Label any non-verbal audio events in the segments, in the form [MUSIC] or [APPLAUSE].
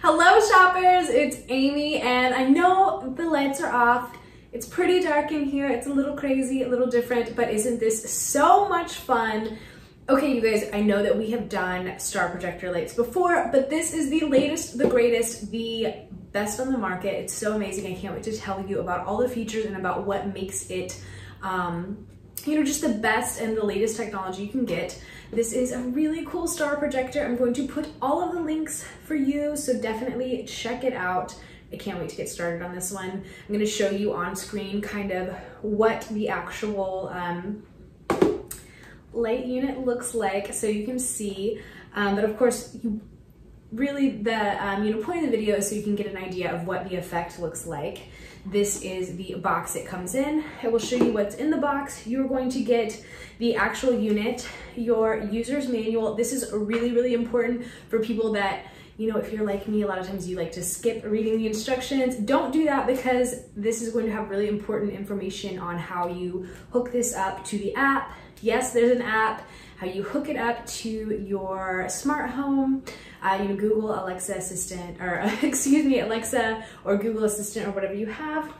Hello shoppers, it's Amy and I know the lights are off. It's pretty dark in here. It's a little crazy, a little different, but isn't this so much fun? Okay, you guys, I know that we have done star projector lights before, but this is the latest, the greatest, the best on the market. It's so amazing. I can't wait to tell you about all the features and about what makes it um, you know, just the best and the latest technology you can get. This is a really cool star projector. I'm going to put all of the links for you, so definitely check it out. I can't wait to get started on this one. I'm gonna show you on screen kind of what the actual um, light unit looks like so you can see. Um, but of course, you really the um, you know point of the video is so you can get an idea of what the effect looks like. This is the box it comes in. I will show you what's in the box. You're going to get the actual unit, your user's manual. This is really, really important for people that you know, if you're like me, a lot of times you like to skip reading the instructions. Don't do that because this is going to have really important information on how you hook this up to the app. Yes, there's an app, how you hook it up to your smart home, uh, you know, Google Alexa Assistant, or [LAUGHS] excuse me, Alexa or Google Assistant or whatever you have.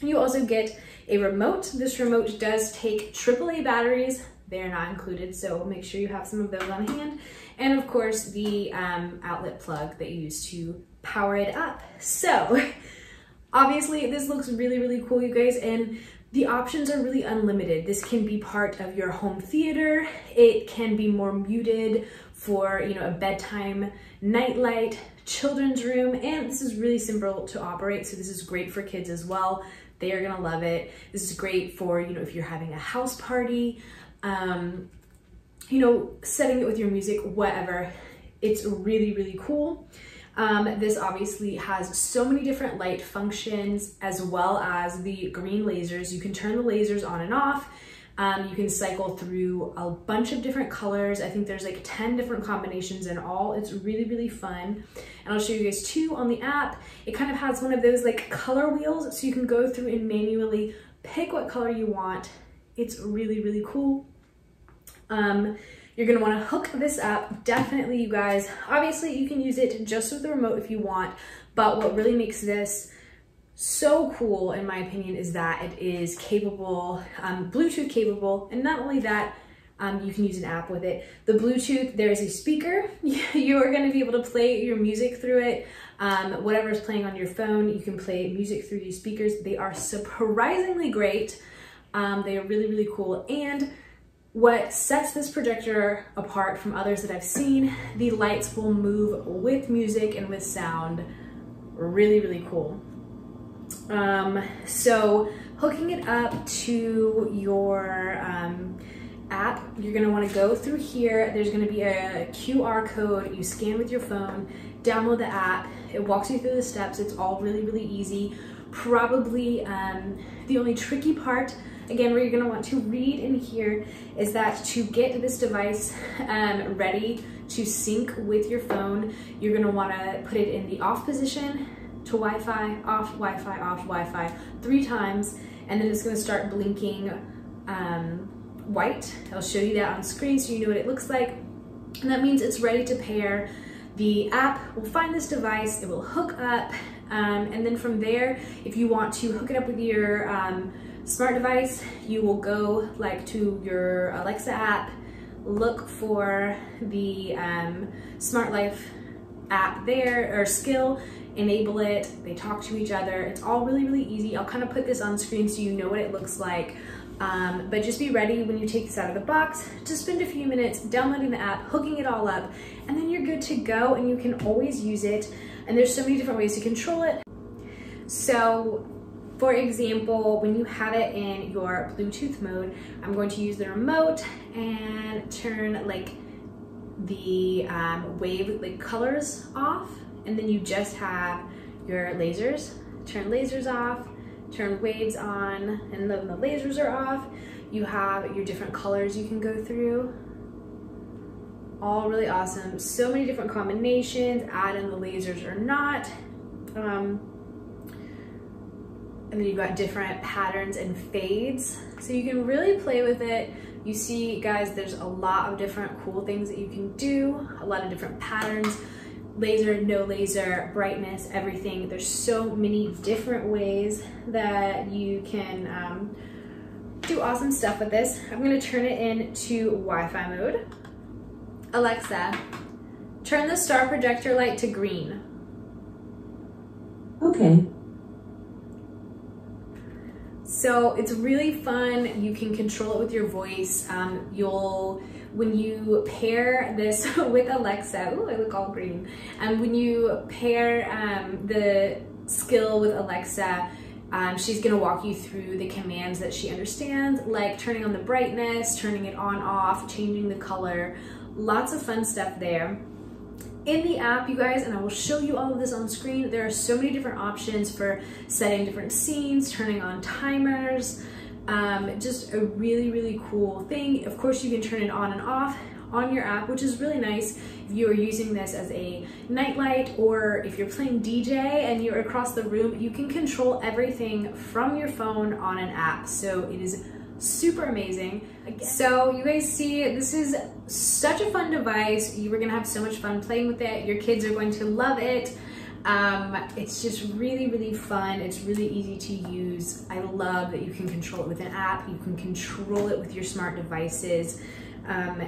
You also get a remote. This remote does take AAA batteries. They're not included, so make sure you have some of those on hand. And of course, the um, outlet plug that you use to power it up. So, [LAUGHS] obviously, this looks really, really cool, you guys, and the options are really unlimited. This can be part of your home theater. It can be more muted for, you know, a bedtime nightlight, children's room, and this is really simple to operate. So this is great for kids as well. They are gonna love it. This is great for, you know, if you're having a house party, um, you know, setting it with your music, whatever. It's really, really cool. Um, this obviously has so many different light functions as well as the green lasers. You can turn the lasers on and off. Um, you can cycle through a bunch of different colors. I think there's like 10 different combinations in all. It's really, really fun. And I'll show you guys two on the app. It kind of has one of those like color wheels so you can go through and manually pick what color you want. It's really, really cool. Um, you're gonna wanna hook this up, definitely you guys. Obviously you can use it just with the remote if you want, but what really makes this so cool in my opinion is that it is capable, um, Bluetooth capable, and not only that, um, you can use an app with it. The Bluetooth, there is a speaker. [LAUGHS] you are gonna be able to play your music through it. Um, whatever is playing on your phone, you can play music through these speakers. They are surprisingly great. Um, they are really, really cool. And what sets this projector apart from others that I've seen, the lights will move with music and with sound. Really, really cool. Um, so hooking it up to your um, app, you're gonna wanna go through here. There's gonna be a QR code. You scan with your phone, download the app. It walks you through the steps. It's all really, really easy. Probably um, the only tricky part again, where you're gonna want to read in here is that to get this device um, ready to sync with your phone, you're gonna wanna put it in the off position to Wi-Fi, off Wi-Fi, off Wi-Fi three times, and then it's gonna start blinking um, white. I'll show you that on screen so you know what it looks like. And that means it's ready to pair. The app will find this device, it will hook up, um, and then from there, if you want to hook it up with your um, smart device, you will go like to your Alexa app, look for the um, Smart Life app there or skill, enable it, they talk to each other. It's all really, really easy. I'll kind of put this on screen so you know what it looks like. Um, but just be ready when you take this out of the box to spend a few minutes downloading the app, hooking it all up, and then you're good to go and you can always use it. And there's so many different ways to control it. So for example, when you have it in your Bluetooth mode, I'm going to use the remote and turn like the um, wave like colors off and then you just have your lasers. Turn lasers off, turn waves on, and then the lasers are off. You have your different colors you can go through. All really awesome. So many different combinations, add in the lasers or not. Um, and then you've got different patterns and fades. So you can really play with it. You see, guys, there's a lot of different cool things that you can do, a lot of different patterns. laser, no laser, brightness, everything. There's so many different ways that you can um, do awesome stuff with this. I'm gonna turn it into Wi-Fi mode. Alexa, turn the star projector light to green. Okay. So it's really fun. You can control it with your voice. Um, you'll, when you pair this [LAUGHS] with Alexa, ooh, I look all green. And um, when you pair um, the skill with Alexa, um, she's gonna walk you through the commands that she understands, like turning on the brightness, turning it on off, changing the color, lots of fun stuff there in the app, you guys, and I will show you all of this on screen, there are so many different options for setting different scenes, turning on timers, um, just a really, really cool thing. Of course, you can turn it on and off on your app, which is really nice if you are using this as a nightlight or if you're playing DJ and you're across the room, you can control everything from your phone on an app. So it is super amazing. Again. So you guys see, this is such a fun device. You are gonna have so much fun playing with it. Your kids are going to love it. Um, it's just really, really fun. It's really easy to use. I love that you can control it with an app. You can control it with your smart devices. Um,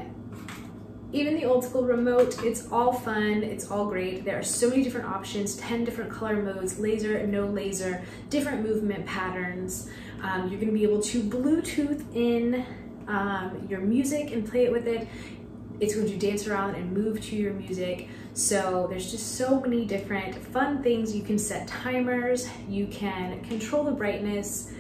even the old school remote, it's all fun, it's all great. There are so many different options, 10 different color modes, laser, no laser, different movement patterns. Um, you're gonna be able to Bluetooth in um, your music and play it with it. It's going to dance around and move to your music. So there's just so many different fun things. You can set timers, you can control the brightness,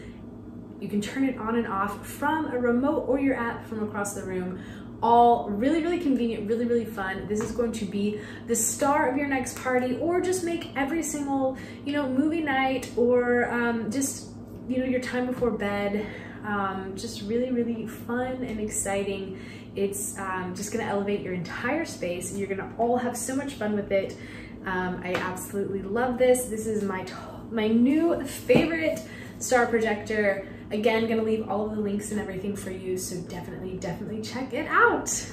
you can turn it on and off from a remote or your app from across the room all really, really convenient, really, really fun. This is going to be the star of your next party or just make every single, you know, movie night or um, just, you know, your time before bed, um, just really, really fun and exciting. It's um, just gonna elevate your entire space. and You're gonna all have so much fun with it. Um, I absolutely love this. This is my, my new favorite star projector. Again, gonna leave all of the links and everything for you, so definitely, definitely check it out.